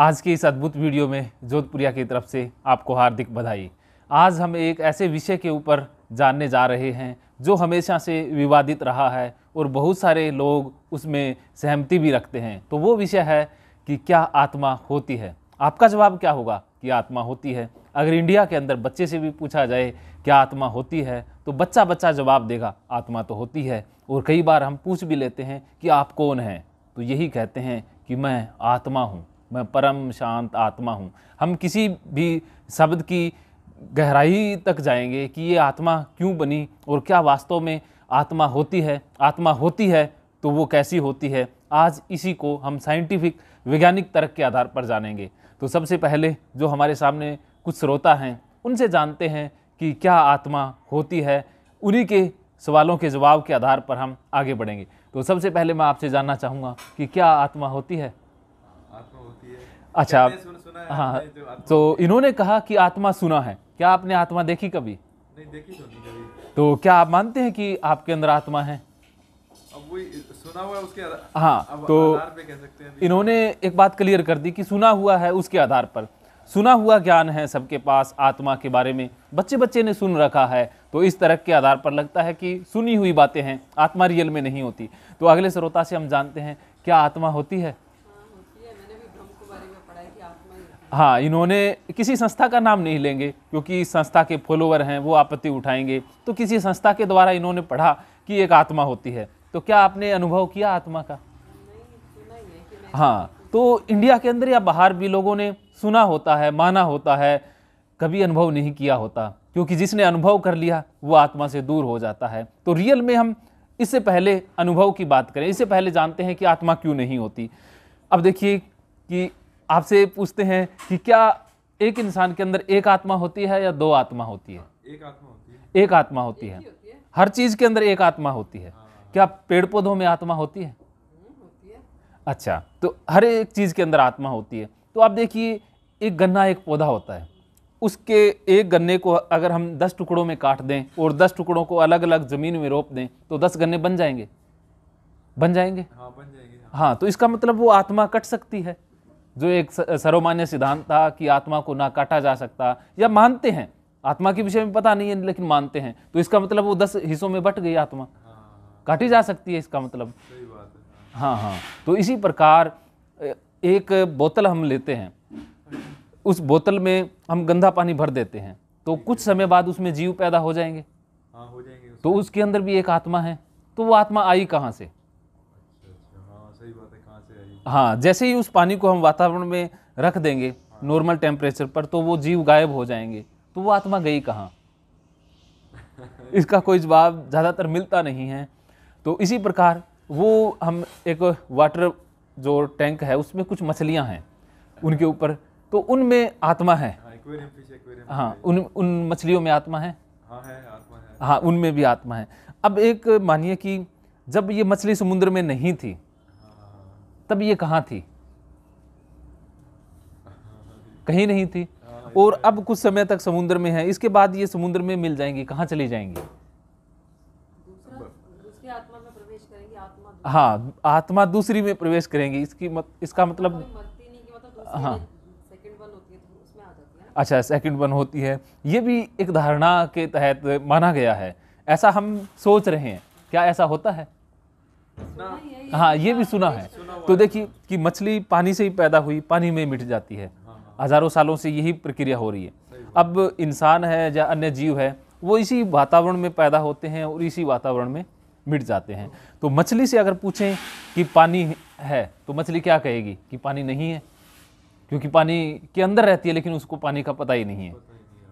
आज की इस अद्भुत वीडियो में जोधपुरिया की तरफ़ से आपको हार्दिक बधाई। आज हम एक ऐसे विषय के ऊपर जानने जा रहे हैं, जो हमेशा से विवादित रहा है और बहुत सारे लोग उसमें सहमति भी रखते हैं। तो वो विषय है कि क्या आत्मा होती है? आपका जवाब क्या होगा कि आत्मा होती है? अगर इंडिया के अंदर बच्चे से भी पूछा जाए, क्या आत्मा होती है? तो बच्चा बच्चा जवाब देगा, आत्मा तो होती है। और कई बार हम पूछ भी लेते हैं कि आप कौन हैं? तो यही कहते हैं कि मैं आत्मा हूँ। मैं परम शांत आत्मा हूँ। हम किसी भी शब्द की गहराई तक जाएँगे कि ये आत्मा क्यों बनी और क्या वास्तव में आत्मा होती है, आत्मा होती है तो वो कैसी होती है, आज इसी को हम साइंटिफिक वैज्ञानिक तर्क के आधार पर जानेंगे। तो सबसे पहले जो हमारे सामने कुछ श्रोता हैं, उनसे जानते हैं कि क्या आत्मा होती है, उन्हीं के सवालों के जवाब के आधार पर हम आगे बढ़ेंगे। तो सबसे पहले मैं आपसे जानना चाहूँगा कि क्या आत्मा होती है? अच्छा हैं, सुन सुना है हाँ। तो इन्होंने कहा कि आत्मा सुना है। क्या आपने आत्मा देखी कभी? नहीं देखी तो नहीं कभी। तो क्या आप मानते हैं कि आपके अंदर आत्मा है? अब वही सुना हुआ है उसके आधार- हाँ तो पे कह सकते हैं इन्होंने एक बात क्लियर कर दी कि सुना हुआ है उसके आधार पर। सुना हुआ ज्ञान है सबके पास आत्मा के बारे में बच्चे बच्चे ने सुन रखा है। तो इस तरह के आधार पर लगता है कि सुनी हुई बातें हैं आत्मा रियल में नहीं होती। तो अगले श्रोता से हम जानते हैं क्या आत्मा होती है? हाँ इन्होंने किसी संस्था का नाम नहीं लेंगे, क्योंकि संस्था के फॉलोवर हैं, वो आपत्ति उठाएँगे। तो किसी संस्था के द्वारा इन्होंने पढ़ा कि एक आत्मा होती है। तो क्या आपने अनुभव किया आत्मा का? हाँ तो इंडिया के अंदर या बाहर भी लोगों ने सुना होता है, माना होता है, कभी अनुभव नहीं किया होता। क्योंकि जिसने अनुभव कर लिया, वो आत्मा से दूर हो जाता है। तो रियल में हम इससे पहले अनुभव की बात करें। इससे पहले जानते हैं कि आत्मा क्यों नहीं होती। अब देखिए कि आपसे पूछते हैं कि क्या एक इंसान के अंदर एक आत्मा होती है या दो आत्मा होती है? एक आत्मा होती है। एक आत्मा होती है। हर चीज़ के अंदर एक आत्मा होती है। क्या पेड़ पौधों में आत्मा होती है? अच्छा तो हर एक चीज़ के अंदर आत्मा होती है। तो आप देखिए एक गन्ना एक पौधा होता है। उसके एक गन्ने को अगर हम दस टुकड़ों में काट दें और दस टुकड़ों को अलग अलग ज़मीन में रोप दें तो दस गन्ने बन जाएँगे। बन जाएँगे? हाँ बन जाएगी हाँ। हाँ तो इसका मतलब वो आत्मा कट सकती है। जो एक सर्वमान्य सिद्धांत था कि आत्मा को ना काटा जा सकता या मानते हैं। आत्मा के विषय में पता नहीं है लेकिन मानते हैं। तो इसका मतलब वो दस हिस्सों में बट गई आत्मा। हाँ। काटी जा सकती है इसका मतलब। सही बात है। हाँ। हाँ। हाँ तो इसी प्रकार एक बोतल हम लेते हैं। उस बोतल में हम गंदा पानी भर देते हैं। तो कुछ समय बाद उसमें जीव पैदा हो जाएँगे। हाँ हो जाएँगे तो उसके अंदर भी एक आत्मा है। तो वो आत्मा आई कहाँ से अच्छा अच्छा हाँ सही बात है कहाँ से आई हाँ जैसे ही उस पानी को हम वातावरण में रख देंगे नॉर्मल टेम्परेचर पर तो वो जीव गायब हो जाएँगे। तो वो आत्मा गई कहाँ? इसका कोई जवाब ज़्यादातर मिलता नहीं है। तो इसी प्रकार वो हम एक वाटर जो टैंक है उसमें कुछ मछलियाँ हैं उनके ऊपर। तो उनमें आत्मा है। हाँ हाँ उन उन मछलियों में आत्मा है? हाँ है आत्मा है। हाँ उनमें भी आत्मा है। अब एक मानिए कि जब ये मछली समुद्र में नहीं थी तब ये कहाँ थी? कहीं नहीं थी। और अब कुछ समय तक समुद्र में है इसके बाद ये समुद्र में मिल जाएँगी कहाँ चली जाएँगी? हाँ आत्मा दूसरी में प्रवेश करेंगी इसकी मत, इसका मतलब मतलब हाँ। सेकंड तो अच्छा सेकंड वन होती है। ये भी एक धारणा के तहत माना गया है। ऐसा हम सोच रहे हैं। क्या ऐसा होता है? हाँ ये भी सुना है। तो देखिए कि मछली पानी से ही पैदा हुई पानी में मिट जाती है। हज़ारों सालों से यही प्रक्रिया हो रही है। अब इंसान है या अन्य जीव है वो इसी वातावरण में पैदा होते हैं और इसी वातावरण में मिट जाते हैं। तो मछली से अगर पूछें कि पानी है तो मछली क्या कहेगी? कि पानी नहीं है। क्योंकि पानी के अंदर रहती है लेकिन उसको पानी का पता ही नहीं है।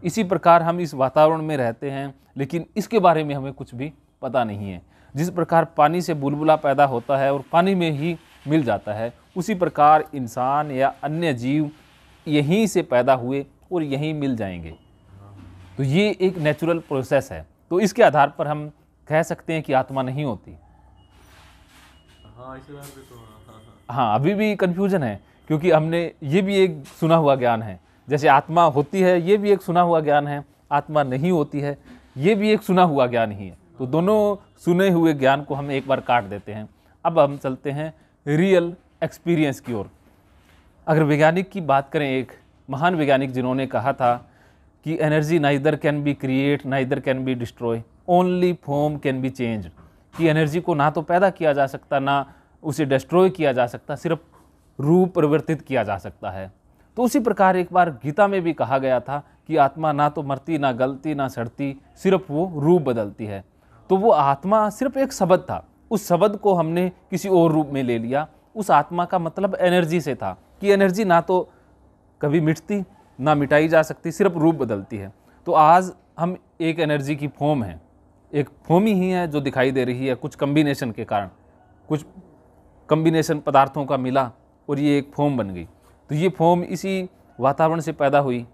इसी प्रकार हम इस वातावरण में रहते हैं लेकिन इसके बारे में हमें कुछ भी पता नहीं है। जिस प्रकार पानी से बुलबुला पैदा होता है और पानी में ही मिल जाता है उसी प्रकार इंसान या अन्य जीव यहीं से पैदा हुए और यहीं मिल जाएँगे। तो ये एक नेचुरल प्रोसेस है। तो इसके आधार पर हम कह सकते हैं कि आत्मा नहीं होती। हाँ इस बार पे तो हाँ हाँ हाँ। हाँ अभी भी कन्फ्यूज़न है क्योंकि हमने ये भी एक सुना हुआ ज्ञान है। जैसे आत्मा होती है ये भी एक सुना हुआ ज्ञान है। आत्मा नहीं होती है ये भी एक सुना हुआ ज्ञान ही है। तो दोनों सुने हुए ज्ञान को हम एक बार काट देते हैं। अब हम चलते हैं रियल एक्सपीरियंस की ओर। अगर वैज्ञानिक की बात करें, एक महान वैज्ञानिक जिन्होंने कहा था कि energy neither can be create neither can be destroy only form can be change कि एनर्जी को ना तो पैदा किया जा सकता, ना उसे डिस्ट्रॉय किया जा सकता, सिर्फ़ रूप परिवर्तित किया जा सकता है। तो उसी प्रकार एक बार गीता में भी कहा गया था कि आत्मा ना तो मरती, ना गलती, ना सड़ती, सिर्फ़ वो रूप बदलती है। तो वो आत्मा सिर्फ़ एक शब्द था। उस शब्द को हमने किसी और रूप में ले लिया। उस आत्मा का मतलब एनर्जी से था कि एनर्जी ना तो कभी मिटती, ना मिटाई जा सकती, सिर्फ़ रूप बदलती है। तो आज हम एक एनर्जी की फॉर्म है। एक फॉर्म ही है जो दिखाई दे रही है कुछ कम्बिनेशन के कारण। कुछ कम्बिनेशन पदार्थों का मिला और ये एक फॉर्म बन गई। तो ये फॉर्म इसी वातावरण से पैदा हुई।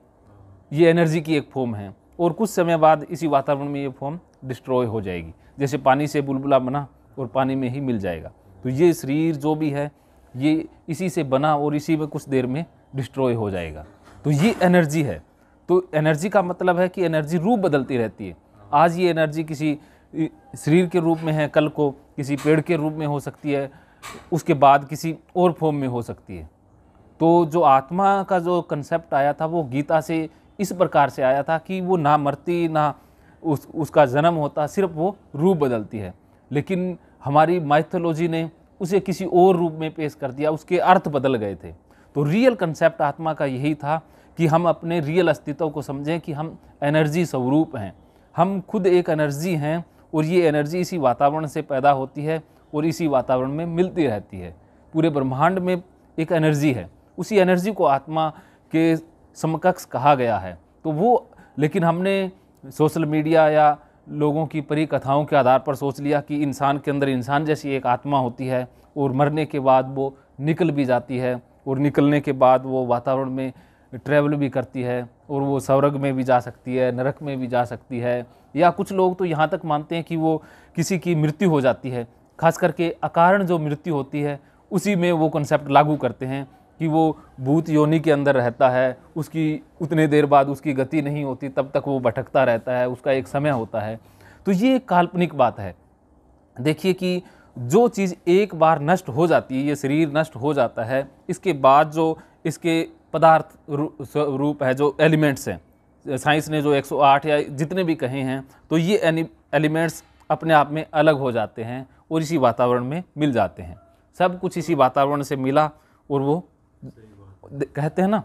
ये एनर्जी की एक फॉर्म है। और कुछ समय बाद इसी वातावरण में ये फॉर्म डिस्ट्रॉय हो जाएगी। जैसे पानी से बुलबुला बना और पानी में ही मिल जाएगा। तो ये शरीर जो भी है, ये इसी से बना और इसी में कुछ देर में डिस्ट्रॉय हो जाएगा। तो ये एनर्जी है। तो एनर्जी का मतलब है कि एनर्जी रूप बदलती रहती है। आज ये एनर्जी किसी शरीर के रूप में है, कल को किसी पेड़ के रूप में हो सकती है, उसके बाद किसी और फॉर्म में हो सकती है। तो जो आत्मा का जो कंसेप्ट आया था, वो गीता से इस प्रकार से आया था कि वो ना मरती, ना उस, उसका जन्म होता सिर्फ़ वो रूप बदलती है। लेकिन हमारी माइथोलॉजी ने उसे किसी और रूप में पेश कर दिया, उसके अर्थ बदल गए थे। तो रियल कंसेप्ट आत्मा का यही था कि हम अपने रियल अस्तित्व को समझें कि हम एनर्जी स्वरूप हैं। हम खुद एक एनर्जी हैं और ये एनर्जी इसी वातावरण से पैदा होती है और इसी वातावरण में मिलती रहती है। पूरे ब्रह्मांड में एक एनर्जी है। उसी एनर्जी को आत्मा के समकक्ष कहा गया है। तो वो, लेकिन हमने सोशल मीडिया या लोगों की परी कथाओं के आधार पर सोच लिया कि इंसान के अंदर इंसान जैसी एक आत्मा होती है और मरने के बाद वो निकल भी जाती है और निकलने के बाद वो वातावरण में ट्रैवल भी करती है और वो स्वर्ग में भी जा सकती है, नरक में भी जा सकती है। या कुछ लोग तो यहाँ तक मानते हैं कि वो किसी की मृत्यु हो जाती है। खास करके अकारण जो मृत्यु होती है, उसी में वो कॉन्सेप्ट लागू करते हैं। कि वो भूत योनि के अंदर रहता है, उसकी उतने देर बाद उसकी गति नहीं होती, तब तक वो भटकता रहता है, उसका एक समय होता है। तो ये एक काल्पनिक बात है। देखिए कि जो चीज़ एक बार नष्ट हो जाती है, ये शरीर नष्ट हो जाता है, इसके बाद जो इसके पदार्थ रूप है, जो एलिमेंट्स हैं, साइंस ने जो 108 या जितने भी कहे हैं तो ये एलिमेंट्स अपने आप में अलग हो जाते हैं और इसी वातावरण में मिल जाते हैं। सब कुछ इसी वातावरण से मिला और वो कहते हैं ना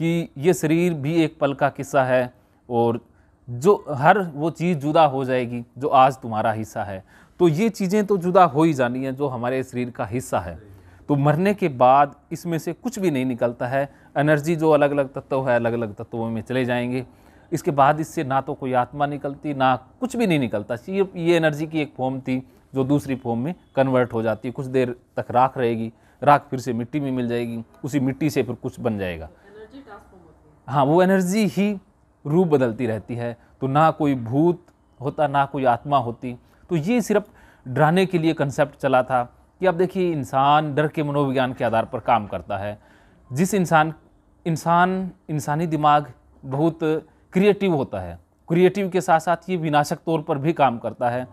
कि ये शरीर भी एक पल का किस्सा है और जो हर वो चीज़ जुदा हो जाएगी, जो आज तुम्हारा हिस्सा है। तो ये चीज़ें तो जुदा हो ही जानी है जो हमारे शरीर का हिस्सा है। तो मरने के बाद इसमें से कुछ भी नहीं निकलता है। एनर्जी जो अलग अलग तत्व है अलग अलग तत्वों में चले जाएँगे। इसके बाद इससे ना तो कोई आत्मा निकलती, ना कुछ भी नहीं निकलता। सिर्फ़ ये एनर्जी की एक फॉर्म थी जो दूसरी फॉर्म में कन्वर्ट हो जाती है, कुछ देर तक राख रहेगी। राख फिर से मिट्टी में मिल जाएगी उसी मिट्टी से फिर कुछ बन जाएगा। है। हाँ वो एनर्जी ही रूप बदलती रहती है तो ना कोई भूत होता ना कोई आत्मा होती। तो ये सिर्फ़ डराने के लिए कंसेप्ट चला था कि अब देखिए इंसान डर के मनोविज्ञान के आधार पर काम करता है। जिस इंसान इंसान इंसानी दिमाग बहुत क्रिएटिव होता है। क्रिएटिव के साथ साथ ये विनाशक तौर पर भी काम करता है।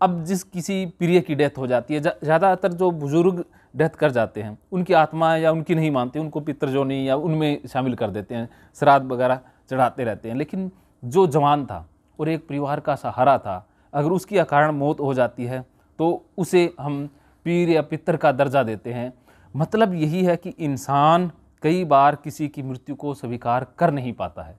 अब जिस किसी प्रिय की डेथ हो जाती है ज़्यादातर जो बुज़ुर्ग डेथ कर जाते हैं, उनकी आत्मा या उनकी नहीं मानते, उनको पितृजोनी या उनमें शामिल कर देते हैं, श्राद्ध वगैरह चढ़ाते रहते हैं। लेकिन जो जवान था और एक परिवार का सहारा था, अगर उसकी अकारण मौत हो जाती है तो उसे हम पीर या पितर का दर्जा देते हैं। मतलब यही है कि इंसान कई बार किसी की मृत्यु को स्वीकार कर नहीं पाता है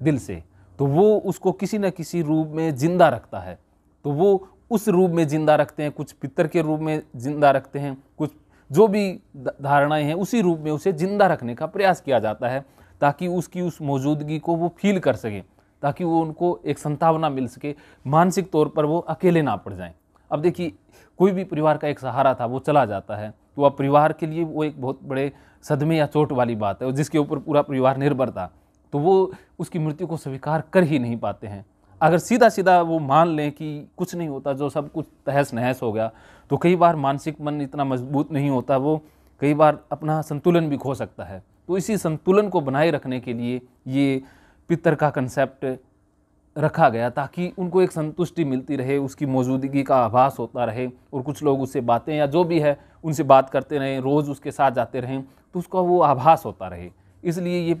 दिल से। तो वो उसको किसी न किसी रूप में ज़िंदा रखता है। तो वो उस रूप में ज़िंदा रखते हैं, कुछ पितर के रूप में ज़िंदा रखते हैं, कुछ जो भी धारणाएँ हैं, उसी रूप में उसे ज़िंदा रखने का प्रयास किया जाता है, ताकि उसकी उस मौजूदगी को वो फील कर सकें, ताकि वो उनको एक संतावना मिल सके, मानसिक तौर पर वो अकेले ना पड़ जाएँ। अब देखिए, कोई भी परिवार का एक सहारा था, वो चला जाता है तो अब परिवार के लिए वो एक बहुत बड़े सदमे या चोट वाली बात है जिसके ऊपर पूरा परिवार निर्भर था तो वो उसकी मृत्यु को स्वीकार कर ही नहीं पाते हैं। अगर सीधा सीधा वो मान लें कि कुछ नहीं होता, जो सब कुछ तहस नहस हो गया तो कई बार मानसिक मन इतना मज़बूत नहीं होता, वो कई बार अपना संतुलन भी खो सकता है। तो इसी संतुलन को बनाए रखने के लिए ये पितर का कंसेप्ट रखा गया, ताकि उनको एक संतुष्टि मिलती रहे, उसकी मौजूदगी का आभास होता रहे, और कुछ लोग उससे बातें या जो भी है, उनसे बात करते रहें, रोज़ उसके साथ जाते रहें तो उसका वो आभास होता रहे। इसलिए ये